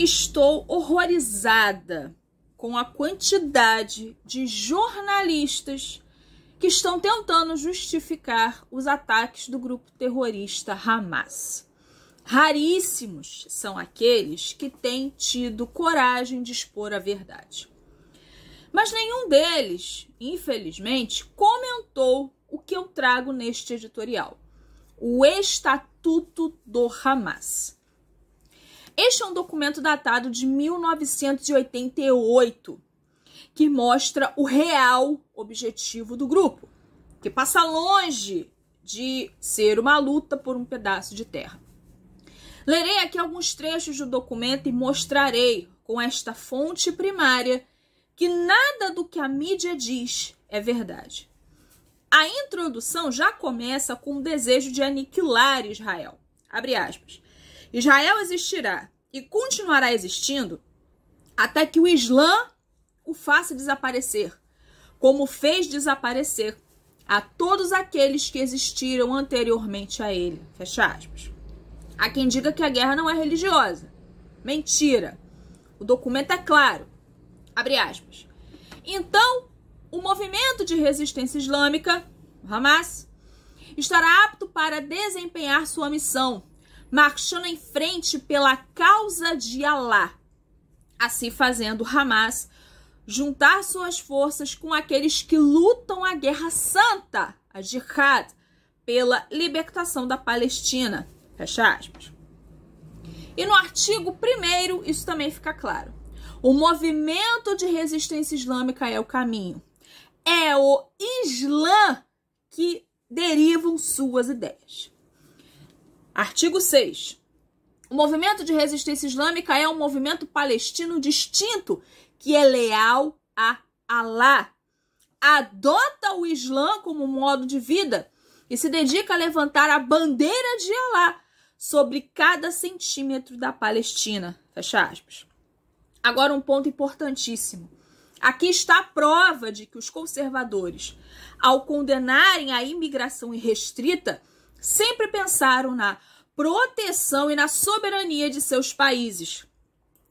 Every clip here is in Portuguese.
Estou horrorizada com a quantidade de jornalistas que estão tentando justificar os ataques do grupo terrorista Hamas. Raríssimos são aqueles que têm tido coragem de expor a verdade. Mas nenhum deles, infelizmente, comentou o que eu trago neste editorial: o Estatuto do Hamas. Este é um documento datado de 1988 que mostra o real objetivo do grupo, que passa longe de ser uma luta por um pedaço de terra. Lerei aqui alguns trechos do documento e mostrarei com esta fonte primária que nada do que a mídia diz é verdade. A introdução já começa com o desejo de aniquilar Israel. Abre aspas. Israel existirá e continuará existindo até que o Islã o faça desaparecer, como fez desaparecer a todos aqueles que existiram anteriormente a ele. Fecha aspas. Há quem diga que a guerra não é religiosa. Mentira. O documento é claro. Abre aspas. Então, o movimento de resistência islâmica, Hamas, estará apto para desempenhar sua missão, marchando em frente pela causa de Alá. Assim fazendo, Hamas juntar suas forças com aqueles que lutam a guerra santa, a jihad, pela libertação da Palestina. Fecha aspas. E no artigo 1 isso também fica claro. O movimento de resistência islâmica é o caminho. É o Islã que derivam suas ideias. Artigo 6. O movimento de resistência islâmica é um movimento palestino distinto que é leal a Alá. Adota o Islã como modo de vida e se dedica a levantar a bandeira de Alá sobre cada centímetro da Palestina. Fecha aspas. Agora, um ponto importantíssimo. Aqui está a prova de que os conservadores, ao condenarem a imigração irrestrita, sempre pensaram na proteção e na soberania de seus países.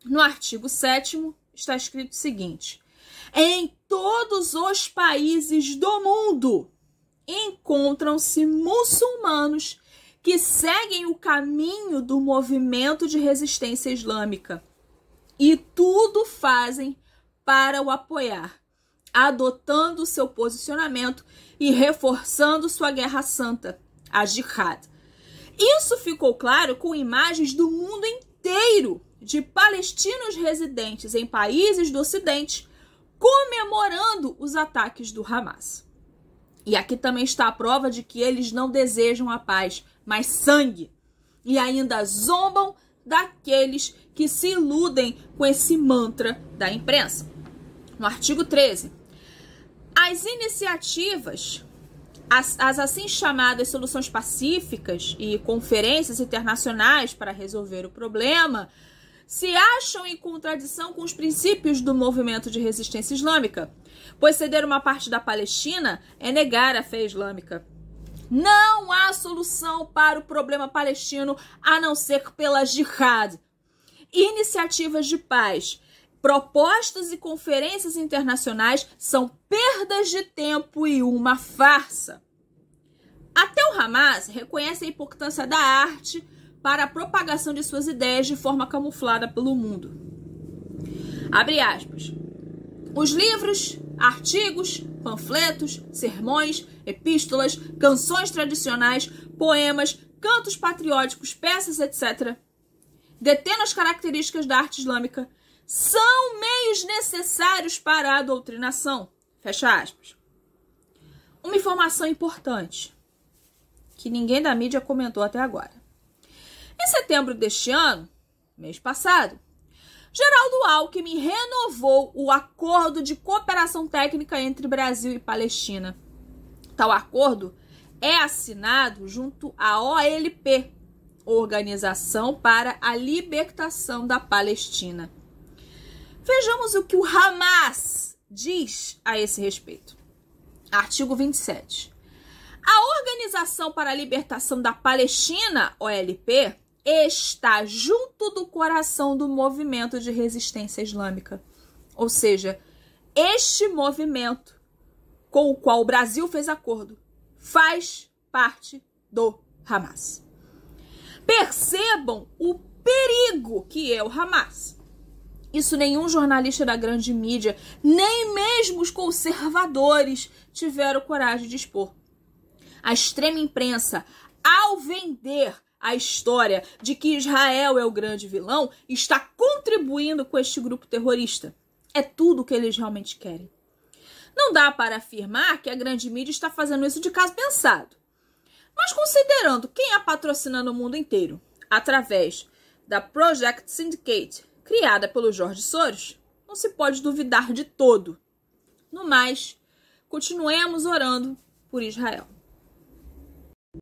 No artigo 7 está escrito o seguinte: em todos os países do mundo encontram-se muçulmanos que seguem o caminho do movimento de resistência islâmica e tudo fazem para o apoiar, adotando seu posicionamento e reforçando sua guerra santa, a jihad. Isso ficou claro com imagens do mundo inteiro de palestinos residentes em países do Ocidente comemorando os ataques do Hamas. E aqui também está a prova de que eles não desejam a paz, mas sangue. E ainda zombam daqueles que se iludem com esse mantra da imprensa. No artigo 13, as iniciativas, as, as assim chamadas soluções pacíficas e conferências internacionais para resolver o problema se acham em contradição com os princípios do movimento de resistência islâmica, pois ceder uma parte da Palestina é negar a fé islâmica. Não há solução para o problema palestino a não ser pela jihad. Iniciativas de paz, propostas e conferências internacionais são perdas de tempo e uma farsa. Até o Hamas reconhece a importância da arte para a propagação de suas ideias de forma camuflada pelo mundo. Abre aspas. Os livros, artigos, panfletos, sermões, epístolas, canções tradicionais, poemas, cantos patrióticos, peças, etc., detendo as características da arte islâmica, são meios necessários para a doutrinação. Fecha aspas. Uma informação importante que ninguém da mídia comentou até agora. Em setembro deste ano, mês passado, Geraldo Alckmin renovou o acordo de cooperação técnica entre Brasil e Palestina. Tal acordo é assinado junto à OLP, Organização para a Libertação da Palestina. Vejamos o que o Hamas diz a esse respeito. Artigo 27. A Organização para a Libertação da Palestina, OLP, está junto do coração do movimento de resistência islâmica. Ou seja, este movimento com o qual o Brasil fez acordo faz parte do Hamas. Percebam o perigo que é o Hamas. Isso nenhum jornalista da grande mídia, nem mesmo os conservadores, tiveram coragem de expor. A extrema imprensa, ao vender a história de que Israel é o grande vilão, está contribuindo com este grupo terrorista. É tudo o que eles realmente querem. Não dá para afirmar que a grande mídia está fazendo isso de caso pensado. Mas considerando quem a patrocina no mundo inteiro, através da Project Syndicate, criada pelo Jorge Soros, não se pode duvidar de todo. No mais, continuemos orando por Israel.